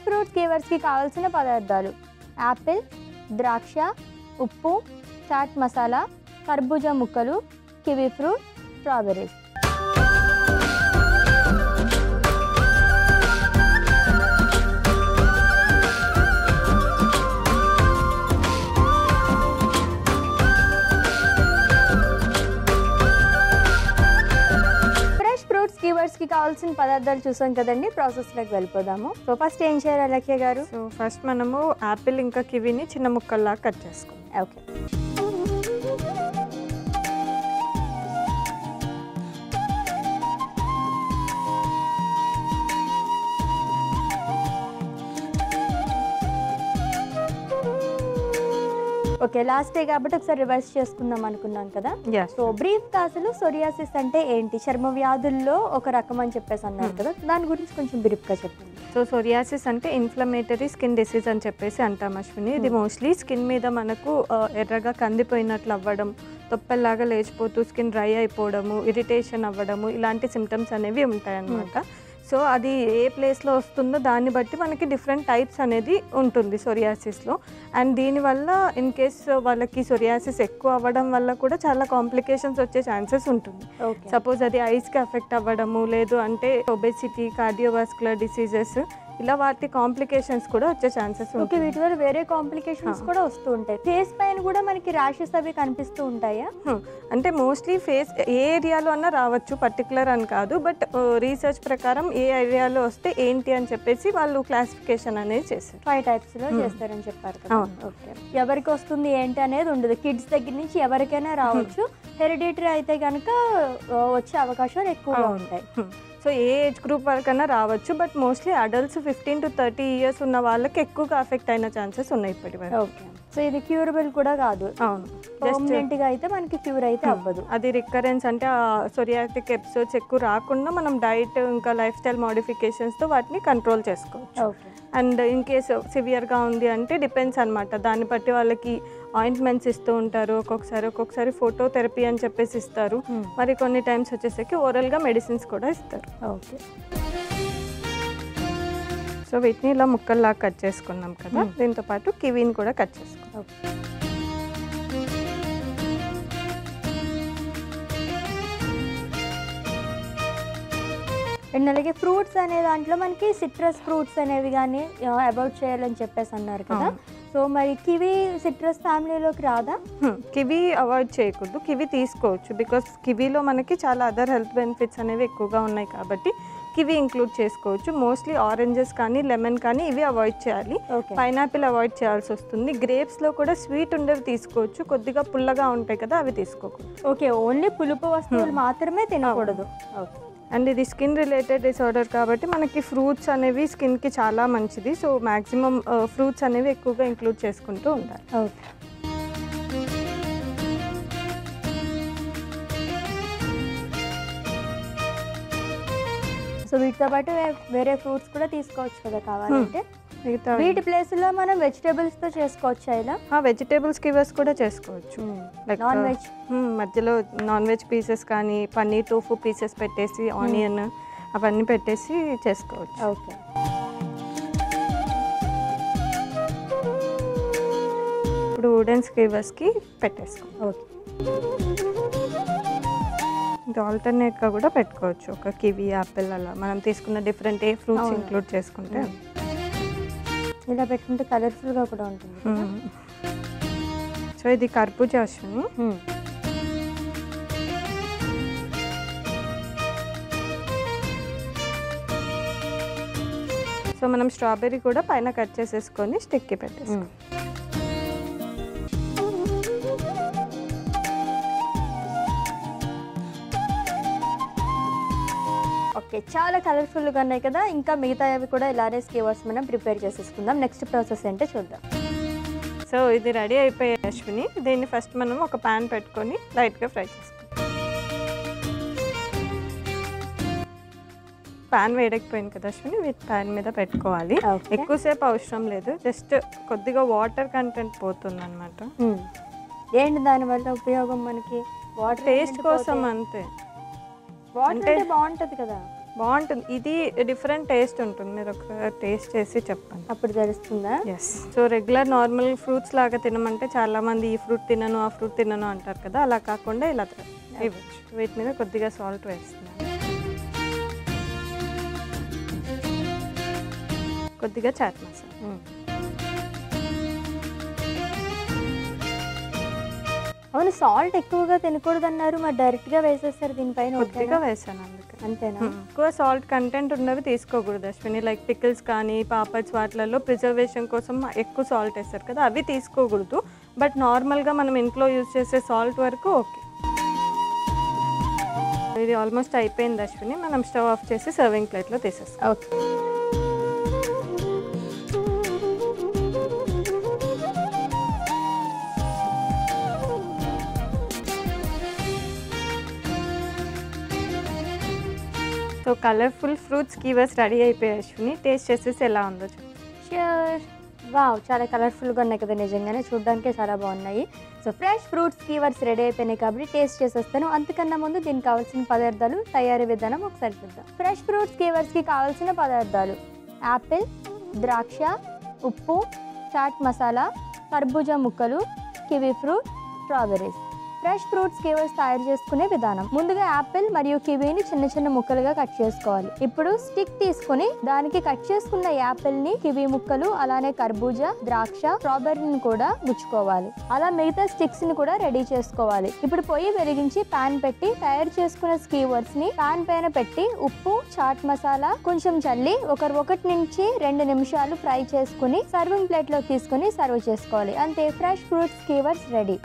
Fresh fruit కేవర్స్కి కావాల్సిన పదార్థాలు. Apple ద్రాక్ష ఉప్పు చాట్ మసాలా కర్బూజా ముక్కలు కివీ ఫ్రూట్ స్ట్రాబెర్రీస్ కీవర్డ్స్కి కావాల్సిన పదార్థాలు చూసాం కదండి ప్రాసెస్లోకి వెళ్ళిపోదాము. సో ఫస్ట్ ఏం చేయాలి అలక్య గారు? సో ఫస్ట్ మనము యాపిల్ ఇంకా కివిని చిన్న ముక్కల్లాగా కట్ చేసుకుందాం. ఓకే ఓకే లాస్ట్ డే కాబట్టి ఒకసారి రివర్స్ చేసుకుందాం అనుకున్నాం కదా? సో బ్రీఫ్గా అసలు సొరియాసిస్ అంటే ఏంటి? చర్మ వ్యాధుల్లో ఒక రకం అని చెప్పేసి అన్నారు కదా? దాని గురించి కొంచెం బ్రీఫ్గా చెప్పండి. సో సోరియాసిస్ అంటే ఇన్ఫ్లమేటరీ స్కిన్ డిసీజ్ అని చెప్పేసి అంటాం అశ్విని. ఇది మోస్ట్లీ స్కిన్ మీద మనకు ఎర్రగా కందిపోయినట్లు అవ్వడం తొప్పెల్లాగా లేచిపోతూ స్కిన్ డ్రై అయిపోవడము ఇరిటేషన్ అవ్వడము ఇలాంటి సిమ్టమ్స్ అనేవి ఉంటాయన్నమాట. సో అది ఏ ప్లేస్లో వస్తుందో దాన్ని బట్టి మనకి డిఫరెంట్ టైప్స్ అనేది ఉంటుంది సొరియాసిస్లో. అండ్ దీనివల్ల ఇన్ కేస్ వాళ్ళకి సొరియాసిస్ ఎక్కువ అవ్వడం వల్ల కూడా చాలా కాంప్లికేషన్స్ వచ్చే ఛాన్సెస్ ఉంటుంది. సపోజ్ అది ఐస్కి ఎఫెక్ట్ అవ్వడము లేదు అంటే ఒబెసిటీ కార్డియోవాస్కులర్ డిసీజెస్ ఇలా వాటి కాంప్లికేషన్స్ కూడా వచ్చే ఛాన్సెస్ ఓకే వీటి వల్ల వేరే కాంప్లికేషన్స్ కూడా వస్తూ ఉంటాయి. ఫేస్ పైన కూడా మనకి ర్యాషెస్ అవి కనిపిస్తూ ఉంటాయా. అంటే మోస్ట్లీ ఫేస్ ఏ ఏరియాలో అన్నా రావచ్చు పర్టికులర్ అని కాదు బట్ రీసెర్చ్ ప్రకారం ఏ ఏరియాలో వస్తే ఏంటి అని చెప్పేసి వాళ్ళు క్లాసిఫికేషన్ అనేది చేశారు. ఫైవ్ టైప్స్లో చేస్తారని చెప్పారు కదా. ఓకే. ఎవరికి వస్తుంది ఏంటి అనేది ఉండదు. కిడ్స్ దగ్గర నుంచి ఎవరికైనా రావచ్చు. హెరిడిటరీ అయితే కనుక వచ్చే అవకాశాలు ఎక్కువగా. ఉంటాయి. సో ఏ ఏజ్ గ్రూప్ వాళ్ళకన్నా రావచ్చు but mostly adults fifteen to thirty years ఉన్న వాళ్ళకి ఎక్కువగా అఫెక్ట్ అయిన ఛాన్సెస్ ఉన్నాయి ఇప్పటి ఓకే. సో ఇది క్యూరబుల్ కూడా కాదు. అవును. పర్మనెంట్గా అయితే మనకి క్యూర్ అయితే అవ్వదు. అది రికరెన్స్ అంటే సొరియాటిక్ ఎపిసోడ్స్ ఎక్కువ రాకుండా మనం డైట్ ఇంకా లైఫ్ స్టైల్ మోడిఫికేషన్స్తో వాటిని కంట్రోల్ చేసుకోవచ్చు. అండ్ ఇన్ కేస్ సివియర్గా ఉంది అంటే డిపెండ్స్ అనమాట దాన్ని బట్టి వాళ్ళకి ఆయింట్మెంట్స్ ఇస్తూ ఉంటారు ఒక్కొక్కసారి ఒక్కొక్కసారి ఫోటో థెరపీ అని చెప్పేసి ఇస్తారు. Hmm. మరి కొన్ని టైమ్స్ వచ్చేసరికి ఓరల్గా మెడిసిన్స్ కూడా ఇస్తారు. ఓకే. సో వీటిని ఇలా ముక్కల్లాగా కట్ చేసుకున్నాం కదా. Hmm. దీంతో పాటు కివీని కూడా కట్ చేసుకున్నాం. అండ్ అలాగే ఫ్రూట్స్ అనే దాంట్లో మనకి సిట్రస్ ఫ్రూట్స్ అనేవి కానీ అబౌట్ చేయాలని చెప్పేసి అన్నారు కదా. సో మరి కివి సిట్రస్ ఫ్యామిలీలోకి రాదా. కివీ అవాయిడ్ చేయకూడదు. కివీ తీసుకోవచ్చు. బికాస్ కివీలో మనకి చాలా అదర్ హెల్త్ బెనిఫిట్స్ అనేవి ఎక్కువగా ఉన్నాయి కాబట్టి కివీ ఇంక్లూడ్ చేసుకోవచ్చు. మోస్ట్లీ ఆరెంజెస్ కానీ లెమన్ కానీ ఇవి అవాయిడ్ చేయాలి. పైనాపిల్ అవాయిడ్ చేయాల్సి వస్తుంది. గ్రేప్స్లో కూడా స్వీట్ ఉండేవి తీసుకోవచ్చు. కొద్దిగా పుల్లగా ఉంటాయి కదా అవి తీసుకోకూడదు. ఓకే. ఓన్లీ పులుపు వస్తువులు మాత్రమే తినకూడదు. ఓకే. అండ్ ఇది స్కిన్ రిలేటెడ్ డిసార్డర్ కాబట్టి మనకి ఫ్రూట్స్ అనేవి స్కిన్కి చాలా మంచిది. సో మ్యాక్సిమం ఫ్రూట్స్ అనేవి ఎక్కువగా ఇంక్లూడ్ చేసుకుంటూ ఉండాలి ఓకే. సో వీటితో పాటు వేరే ఫ్రూట్స్ కూడా తీసుకోవచ్చు కదా కావాలంటే? మిగతా వీటి ప్లేస్లో మనం వెజిటేబుల్స్తో చేసుకోవచ్చా ఇలా వెజిటేబుల్స్ కివర్స్ కూడా చేసుకోవచ్చు. Like, non veg? మధ్యలో నాన్ వెజ్ పీసెస్ కానీ పన్నీర్ టోఫు పీసెస్ పెట్టేసి ఆనియన్ అవన్నీ పెట్టేసి చేసుకోవచ్చు. ఓకే. ఇప్పుడు వుడెన్ స్కీవర్స్కి పెట్టేసుకో. ఓకే. ఇంకా ఆల్టర్నేట్గా కూడా పెట్టుకోవచ్చు. ఒక కివి యాపిల్ అలా. మనం తీసుకున్న డిఫరెంట్ ఏ ఫ్రూట్స్. ఇంక్లూడ్ చేసుకుంటే. ఇలా పెట్టుకుంటే కలర్ఫుల్గా కూడా ఉంటుంది. సో ఇది కర్బూజా అశ్విని మ్మ్. సో మనం స్ట్రాబెర్రీ కూడా పైన కట్ చేసేసుకొని స్టిక్కి పెట్టేసుకో ఓకే చాలా కలర్ఫుల్గా ఉన్నాయి కదా. ఇంకా మిగతావి కూడా ఇలానే స్కేవర్స్ మనం ప్రిపేర్ చేసేసుకుందాం. నెక్స్ట్ ప్రాసెస్ ఏంటో చూద్దాం. సో ఇది రెడీ అయిపోయే అశ్విని. దీన్ని ఫస్ట్ మనం ఒక ప్యాన్ పెట్టుకొని లైట్గా ఫ్రై చేసుకోవాలి ప్యాన్ వేడెక్కిపోయింది కదా అశ్విని వీటి ప్యాన్ మీద పెట్టుకోవాలి. ఎక్కువసేపు అవసరం లేదు. జస్ట్ కొద్దిగా వాటర్ కంటెంట్ పోతుంది అనమాట. ఏంటి దానివల్ల ఉపయోగం మనకి? వాటర్ టేస్ట్ కోసం అంతే. వాటర్ అంటే బాగుంటది కదా. బాగుంటుంది. ఇది డిఫరెంట్ టేస్ట్ ఉంటుంది. మీరు ఒక టేస్ట్ చేసి చెప్పండి. అప్పుడు తెలుస్తుందా? Yes so regular normal fruits లాగా తినమంటే చాలా మంది ఈ ఫ్రూట్ తినను ఆ ఫ్రూట్ తినను అంటారు కదా. అలా కాకుండా ఇలా ఇవ్వచ్చు వీటి మీద కొద్దిగా సాల్ట్ వేస్తున్నాను కొద్దిగా చాట్ మసాలా. అవును సాల్ట్ ఎక్కువగా తినకూడదు అన్నారు మరి డైరెక్ట్గా వేసేస్తారు దీనిపైన కొద్దిగా? వేసాను అందుకే. అంతేనా? ఎక్కువ సాల్ట్ కంటెంట్ ఉన్నవి తీసుకోకూడదు అశ్విని. లైక్ పికిల్స్ కానీ పాపడ్స్ వాటిలలో ప్రిజర్వేషన్ కోసం ఎక్కువ సాల్ట్ వేస్తారు కదా అవి తీసుకోకూడదు. బట్ నార్మల్గా మనం ఇంట్లో యూజ్ చేసే సాల్ట్ వరకు ఓకే. ఇది ఆల్మోస్ట్ అయిపోయింది అశ్విని. మనం స్టవ్ ఆఫ్ చేసి సర్వింగ్ ప్లేట్లో తీసేస్తాం. Okay. So colourful fruits skewers ready అయిపోయాయి అశ్విని. టేస్ట్ చేసేసి ఎలా ఉందో షూర్ వావ్ చాలా కలర్ఫుల్గా ఉన్నాయి కదా నిజంగానే. చూడడానికే చాలా బాగున్నాయి. So fresh fruits skewers ready అయిపోయినాయి కాబట్టి టేస్ట్ చేసేస్తాను. అంతకన్నా ముందు దీనికి కావాల్సిన పదార్థాలు తయారీ విధానం ఒకసారి చూద్దాం. ఫ్రెష్ ఫ్రూట్స్ కీవర్స్కి కావాల్సిన పదార్థాలు. యాపిల్ ద్రాక్ష ఉప్పు చాట్ మసాలా కర్బూజా ముక్కలు kiwi fruit strawberries fresh fruits skewers తయారు చేసుకునే విధానం. ముందుగా యాపిల్ మరియు కివీని చిన్న చిన్న ముక్కలుగా కట్ చేసుకోవాలి. ఇప్పుడు స్టిక్ తీసుకుని దానికి కట్ చేసుకున్న యాపిల్ని కివీ ముక్కలు అలానే కర్బూజా ద్రాక్ష స్ట్రాబెర్రీని కూడా గుచ్చుకోవాలి. అలా మిగతా స్టిక్స్ని కూడా రెడీ చేసుకోవాలి. ఇప్పుడు పొయ్యి వెలిగించి పాన్ పెట్టి తయారు చేసుకున్న స్కీవర్స్ని పాన్ పైన పెట్టి ఉప్పు చాట్ మసాలా కొంచెం చల్లి ఒకరు ఒకటి నుంచి రెండు నిమిషాలు ఫ్రై చేసుకుని సర్వింగ్ ప్లేట్లో తీసుకుని సర్వ్ చేసుకోవాలి. అంతే ఫ్రెష్ ఫ్రూట్ స్కీవర్స్ రెడీ